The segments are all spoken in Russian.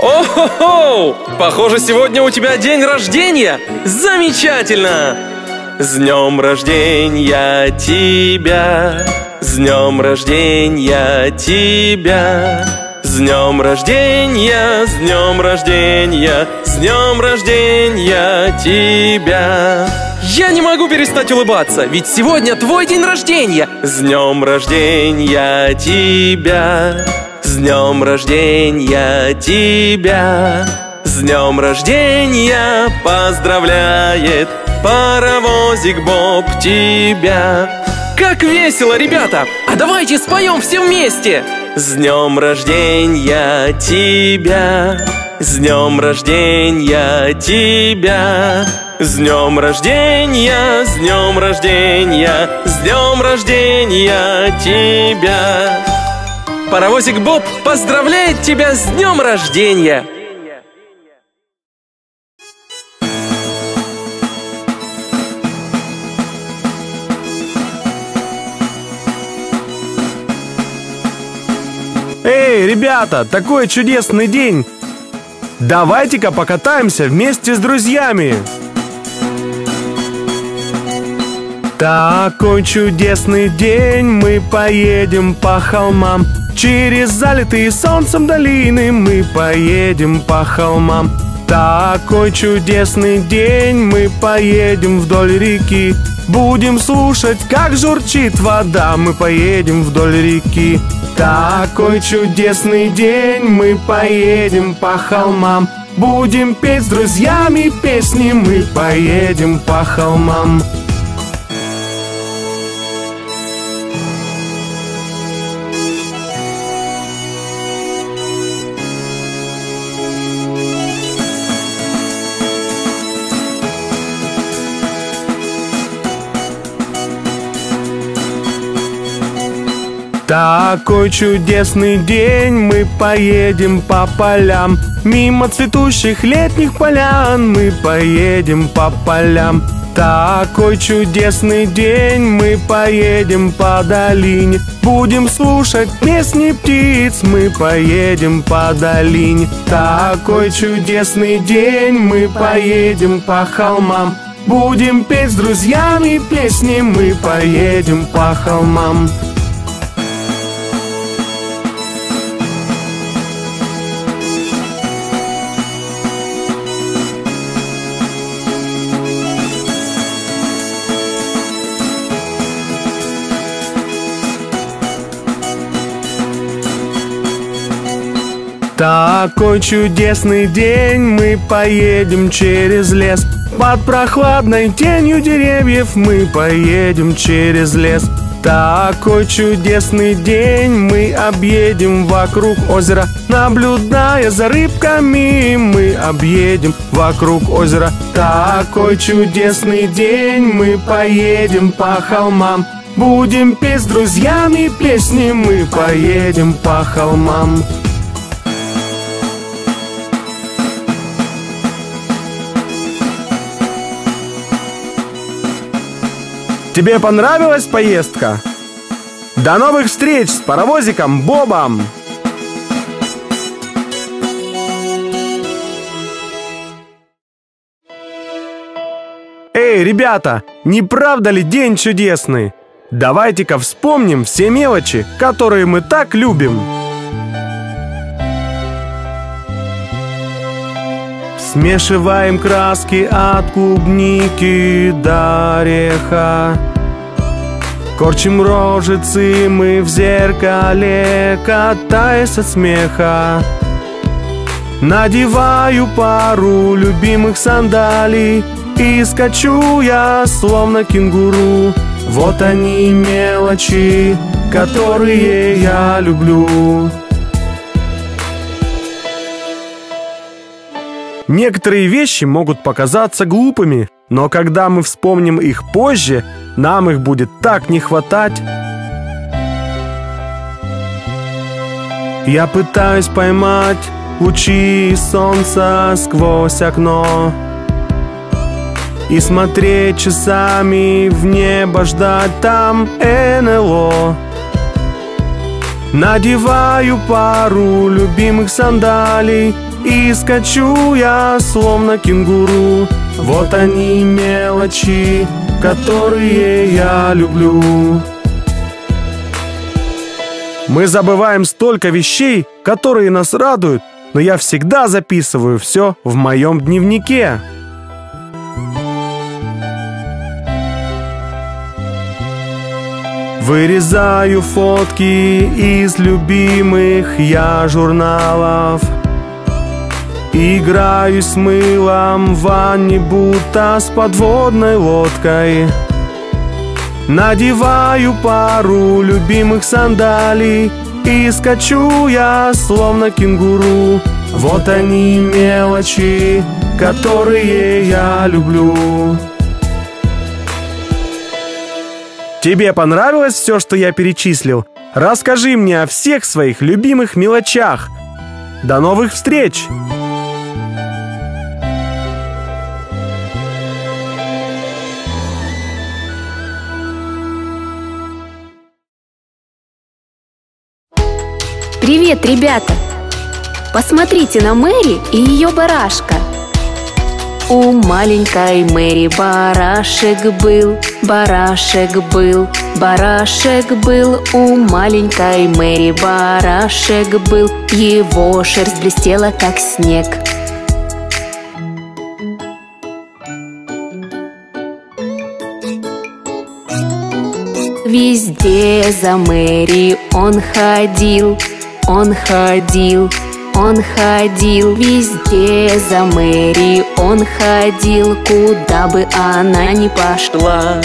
О-хо-хо! Похоже, сегодня у тебя день рождения! Замечательно! С днем рождения тебя! С днем рождения тебя! С днем рождения, с днем рождения, с днем рождения тебя! Я не могу перестать улыбаться, ведь сегодня твой день рождения! С днем рождения тебя! С днем рождения тебя! С днем рождения поздравляет паровозик Боб тебя! Как весело, ребята! А давайте споем все вместе! С днем рождения тебя! С днем рождения тебя! С днем рождения, с днем рождения, с днем рождения тебя! Паровозик Боб поздравляет тебя с днем рождения! Эй, ребята, такой чудесный день! Давайте-ка покатаемся вместе с друзьями! Такой чудесный день, мы поедем по холмам. Через залитые солнцем долины мы поедем по холмам. Такой чудесный день, мы поедем вдоль реки. Будем слушать, как журчит вода, мы поедем вдоль реки. Такой чудесный день, мы поедем по холмам. Будем петь с друзьями песни, мы поедем по холмам Такой чудесный день, мы поедем по полям. Мимо цветущих летних полян мы поедем по полям. Такой чудесный день мы поедем по долине. Будем слушать песни птиц, мы поедем по долине. Такой чудесный день мы поедем по холмам. Будем петь с друзьями песни, мы поедем по холмам Такой чудесный день, мы поедем через лес. Под прохладной тенью деревьев мы поедем через лес. Такой чудесный день мы объедем вокруг озера. Наблюдая за рыбками мы объедем вокруг озера. Такой чудесный день мы поедем по холмам. Будем петь с друзьями песни, мы поедем по холмам Тебе понравилась поездка? До новых встреч с паровозиком Бобом! Эй, ребята, не правда ли день чудесный? Давайте-ка вспомним все мелочи, которые мы так любим. Смешиваем краски от клубники до ореха. Корчим рожицы мы в зеркале, катаясь от смеха. Надеваю пару любимых сандалий И скачу я, словно кенгуру. Вот они мелочи, которые я люблю Некоторые вещи могут показаться глупыми, но когда мы вспомним их позже, нам их будет так не хватать. Я пытаюсь поймать лучи солнца сквозь окно И смотреть часами в небо, ждать там НЛО Надеваю пару любимых сандалий И скачу я, словно кенгуру. Вот они мелочи, которые я люблю. Мы забываем столько вещей, которые нас радуют Но я всегда записываю все в моем дневнике. Вырезаю фотки из любимых я журналов Играю с мылом в ванне, будто с подводной лодкой Надеваю пару любимых сандалий И скачу я, словно кенгуру Вот они мелочи, которые я люблю Тебе понравилось все, что я перечислил? Расскажи мне о всех своих любимых мелочах. До новых встреч! Привет, ребята! Посмотрите на Мэри и ее барашка – у маленькой Мэри барашек был, барашек был, барашек был. У маленькой Мэри барашек был, его шерсть блестела, как снег. Везде за Мэри он ходил, он ходил, он ходил везде за Мэри, он ходил, куда бы она ни пошла.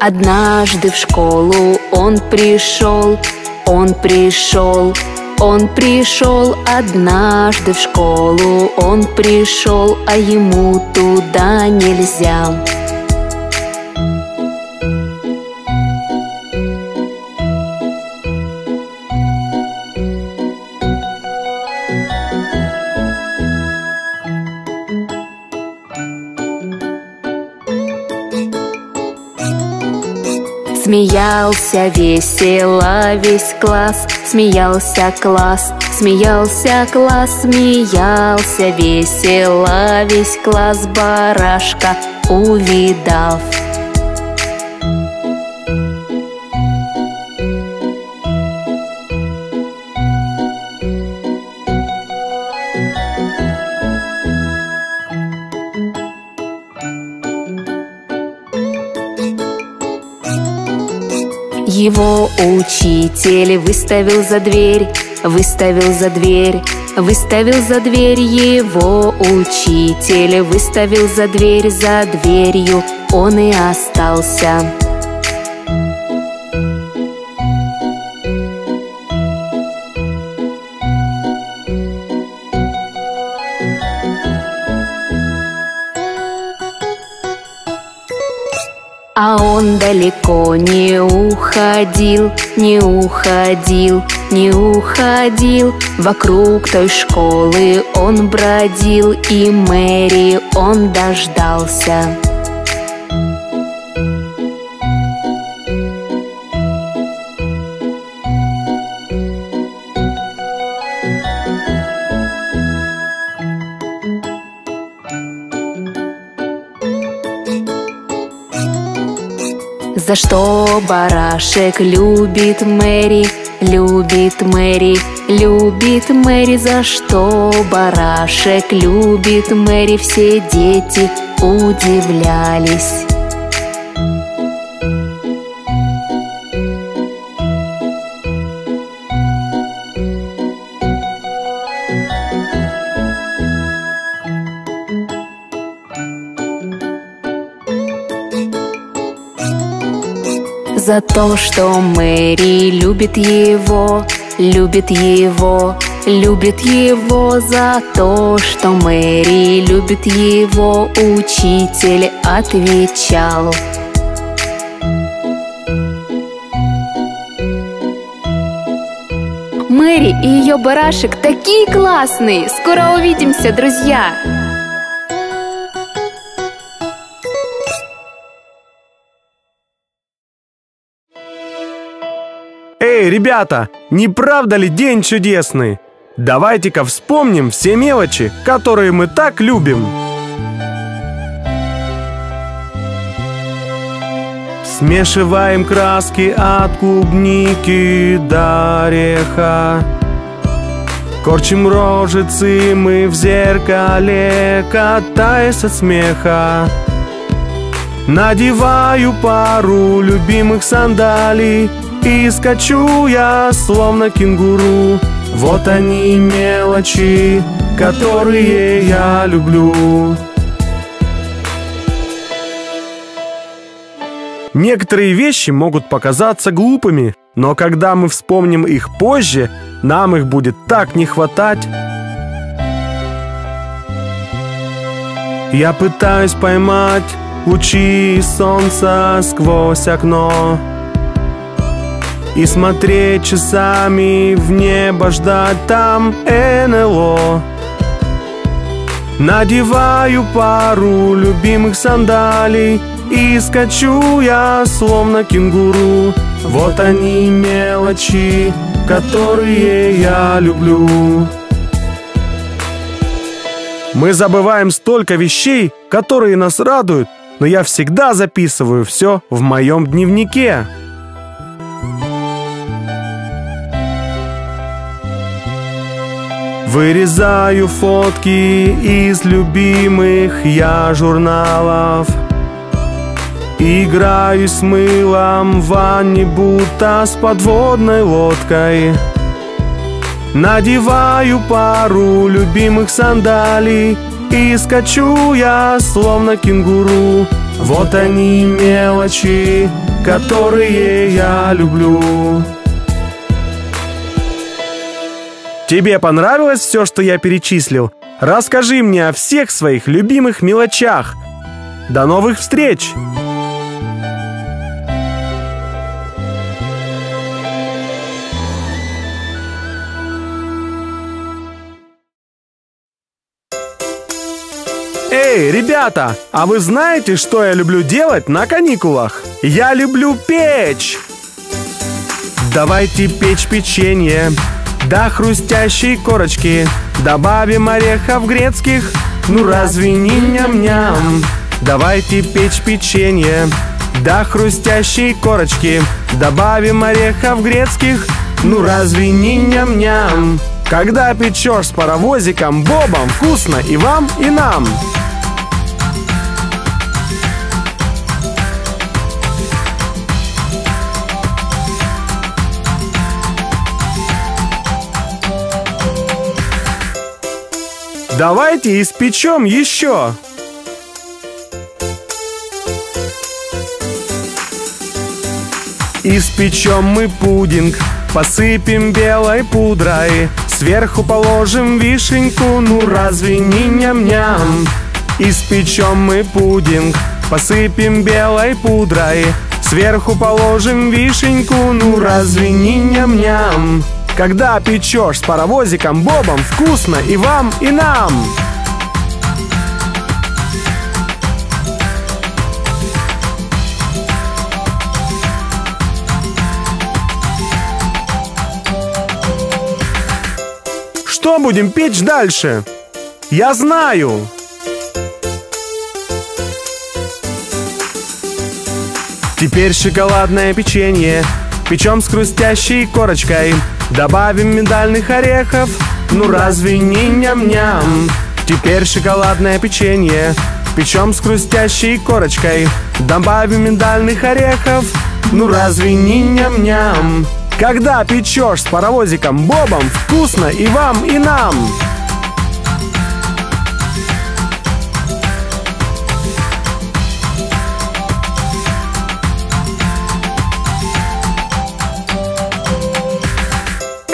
Однажды в школу он пришел, он пришел, он пришел однажды в школу, он пришел, а ему туда нельзя. Смеялся весело весь класс, смеялся класс, смеялся класс, смеялся весело весь класс барашка увидав. Его учитель выставил за дверь, выставил за дверь, выставил за дверь его учитель, выставил за дверь, за дверью он и остался. Он далеко не уходил, не уходил, не уходил. Вокруг той школы он бродил И Мэри он дождался За что барашек любит Мэри, любит Мэри, любит Мэри За что барашек любит Мэри. Все дети удивлялись за то, что Мэри любит его, любит его, любит его за то, что Мэри любит его, учитель отвечал. Мэри и ее барашек такие классные! Скоро увидимся, друзья! Ребята, не правда ли день чудесный? Давайте-ка вспомним все мелочи, которые мы так любим. Смешиваем краски от клубники до ореха Корчим рожицы мы в зеркале, катаясь от смеха Надеваю пару любимых сандалий И скачу я, словно кенгуру. Вот они мелочи, которые я люблю. Некоторые вещи могут показаться глупыми, но когда мы вспомним их позже, нам их будет так не хватать. Я пытаюсь поймать лучи солнца сквозь окно И смотреть часами в небо, ждать там НЛО Надеваю пару любимых сандалий и скачу я, словно кенгуру. Вот они мелочи, которые я люблю. Мы забываем столько вещей, которые нас радуют Но я всегда записываю все в моем дневнике Вырезаю фотки из любимых я журналов. Играю с мылом в ванне, будто с подводной лодкой. Надеваю пару любимых сандалий И скачу я, словно кенгуру. Вот они мелочи, которые я люблю Тебе понравилось все, что я перечислил? Расскажи мне о всех своих любимых мелочах. До новых встреч! Эй, ребята, а вы знаете, что я люблю делать на каникулах? Я люблю печь! Давайте печь печенье до хрустящей корочки Добавим орехов грецких, ну разве не ням-ням? Давайте печь печенье до хрустящей корочки Добавим орехов грецких, ну разве не ням-ням? Когда печешь с паровозиком Бобом, вкусно и вам, и нам. Давайте испечем еще. Испечем мы пудинг, посыпем белой пудрой, Сверху положим вишеньку, ну разве не ням-ням? Испечем мы пудинг, посыпем белой пудрой, Сверху положим вишеньку, ну разве не ням-ням? Когда печешь с паровозиком Бобом, вкусно и вам, и нам! Что будем печь дальше? Я знаю! Теперь шоколадное печенье Печем с хрустящей корочкой Добавим миндальных орехов Ну разве не ням-ням? Теперь шоколадное печенье Печем с хрустящей корочкой Добавим миндальных орехов Ну разве не ням-ням? Когда печешь с паровозиком Бобом, вкусно и вам, и нам.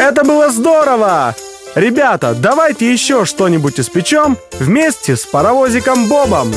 Это было здорово! Ребята, давайте еще что-нибудь испечем вместе с паровозиком Бобом.